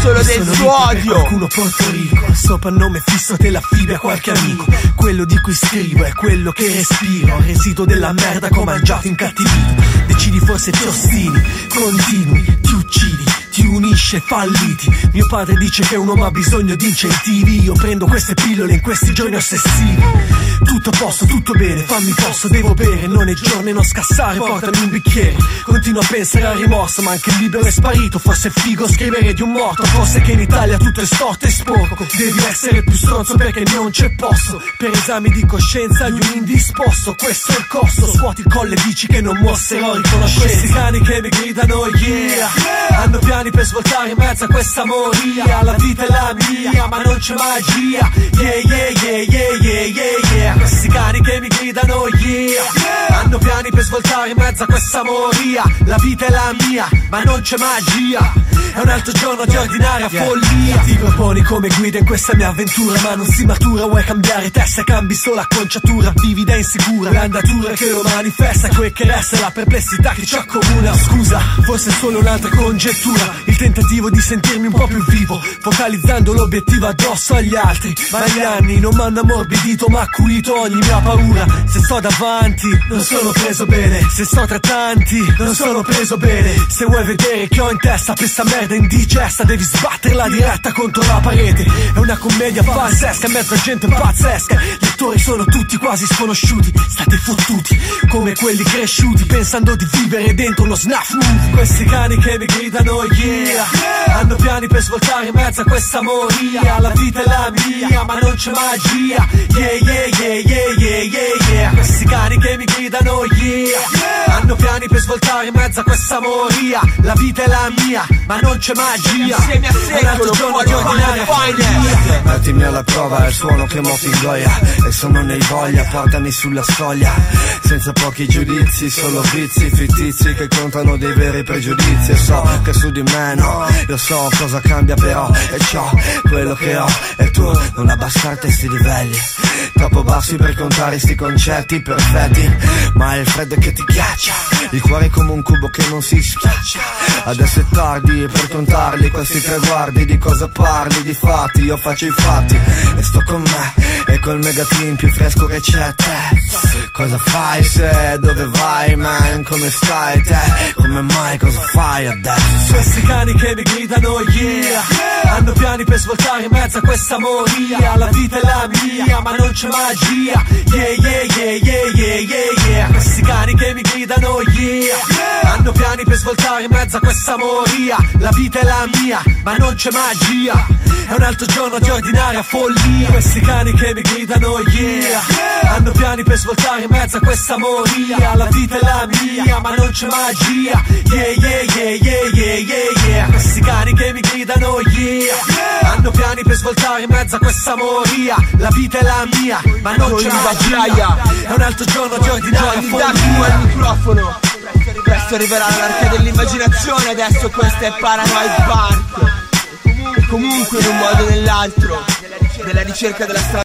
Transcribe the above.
solo del suo odio Qualcuno Porto Rico. Soprannome fisso della fibbia qualche amico. Quello di cui scrivo è quello che respiro. Residuo della merda mangiato incattivito Decidi forse ti ostini. Continui, ti uccidi ti unisce falliti. Mio padre dice che un uomo ha bisogno di incentivi. Io prendo queste pillole in questi giorni ossessivi. Tutto a posto, tutto bene, fammi posto, devo bere. Non è giorno non scassare, portami un bicchiere. Continuo a pensare al rimorso, ma anche il libero è sparito. Forse è figo scrivere di un morto Forse che in Italia tutto è storto e sporco. Devi essere più stronzo perché non c'è posto. Per esami di coscienza di un indisposto Questo è il costo, scuoti il colle dici che non mostrerò riconoscenza. Questi cani che mi gridano yeah. Hanno piani per svoltare in mezzo a questa moria. La vita è la mia ma non c'è magia. Yeah yeah yeah yeah yeah yeah yeah. Questi cani che mi gridano yeah. Hanno piani per svoltare in mezzo a questa moria. La vita è la mia ma non c'è magia. È un altro giorno di ordinaria follia. Ti proponi come guida in questa mia avventura Ma non si matura. Vuoi cambiare testa Cambi solo acconciatura. Vivi da insicura. L'andatura che lo manifesta Quel che resta la perplessità che ci accomuna. Scusa forse è solo un'altra congettura tentativo di sentirmi un po' più vivo Focalizzando l'obiettivo addosso agli altri. Ma gli anni non mi hanno ammorbidito Ma acuito ogni mia paura. Se sto davanti non sono preso bene. Se sto tra tanti non sono preso bene. Se vuoi vedere che ho in testa questa merda indigesta Devi sbatterla diretta contro la parete. È una commedia pazzesca, mezza gente pazzesca. Gli attori sono tutti quasi sconosciuti State fottuti come quelli cresciuti Pensando di vivere dentro uno snuff. Movie Questi cani che mi gridano yeah yeah. Hanno piani per svoltare in mezzo a questa moria. La vita è la mia ma non c'è magia. Yeah yeah yeah yeah yeah yeah yeah. Questi cani che mi gridano yeah. Hanno piani per svoltare in mezzo a questa moria. La vita è la mia ma non c'è magia. Insieme a secolo fuori ordinaria follia Mettimi alla prova, è il suono che mo ti ingoia E se non ne hai voglia, portami sulla soglia. Senza pochi giudizi, solo vizi fittizi Che contano dei veri pregiudizi. E so che su di me no Io so cosa cambia però. E ciò, quello che ho E tu non abbassarti sti livelli. Troppo bassi per contare sti concetti perfetti. Ma è il freddo che ti ghiaccia Il cuore è come un cubo che non si schiaccia. Adesso è tardi per contarli questi traguardi. Di cosa parli, di fatti, io faccio i fatti E sto con me. E col megateam più fresco che c'è te. Cosa fai se, dove vai man, come stai te? Come mai, cosa fai adesso? Questi cani che mi gridano yeah. Hanno piani per svoltare in mezzo a questa moria. La vita è la mia ma non c'è magia. Yeah yeah yeah yeah yeah yeah yeah. Questi cani che mi gridano yeah Piani per svoltare in mezzo a questa moria. La vita è la mia ma non c'è magia. È un altro giorno di ordinaria follia. Questi cani che mi gridano yeah. Hanno piani per svoltare in mezzo a questa moria. La vita è la mia ma non c'è magia. Yeah yeah yeah yeah yeah yeah yeah. Questi cani che mi gridano yeah. Hanno piani per svoltare in mezzo a questa moria. La vita è la mia ma non c'è magia. È un altro giorno di ordinaria follia. al microfono Presto arriverà l'arca dell'immaginazione Adesso questo è Paranoid Park. E comunque in un modo o nell'altro Nella ricerca della strada